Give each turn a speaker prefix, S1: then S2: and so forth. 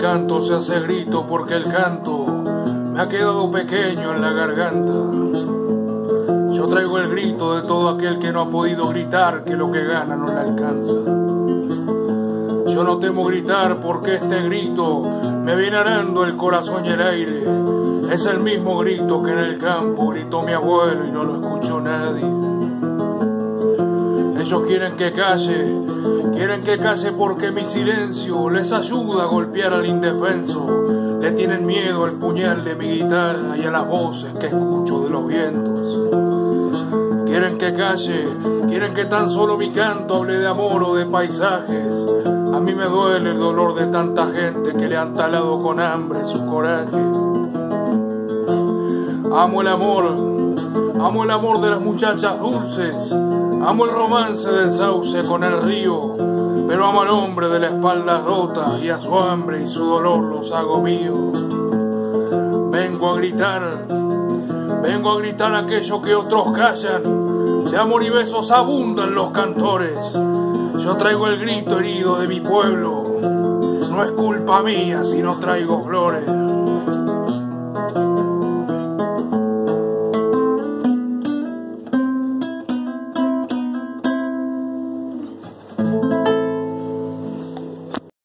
S1: canto se hace grito porque el canto ha quedado pequeño en la garganta. Yo traigo el grito de todo aquel que no ha podido gritar que lo que gana no le alcanza. Yo no temo gritar porque este grito me viene arando el corazón y el aire. Es el mismo grito que en el campo gritó mi abuelo y no lo escuchó nadie. Ellos quieren que calle, quieren que calle porque mi silencio les ayuda a golpear al indefenso. Le tienen miedo al puñal de mi guitarra y a las voces que escucho de los vientos. Quieren que calle, quieren que tan solo mi canto hable de amor o de paisajes. A mí me duele el dolor de tanta gente que le han talado con hambre su coraje. Amo el amor, amo el amor de las muchachas dulces, amo el romance del sauce con el río, pero amo al hombre de la espalda rota y a su hambre y su dolor los hago míos. Vengo a gritar, vengo a gritar aquello que otros callan, de amor y besos abundan los cantores. Yo traigo el grito herido de mi pueblo, no es culpa mía si no traigo flores.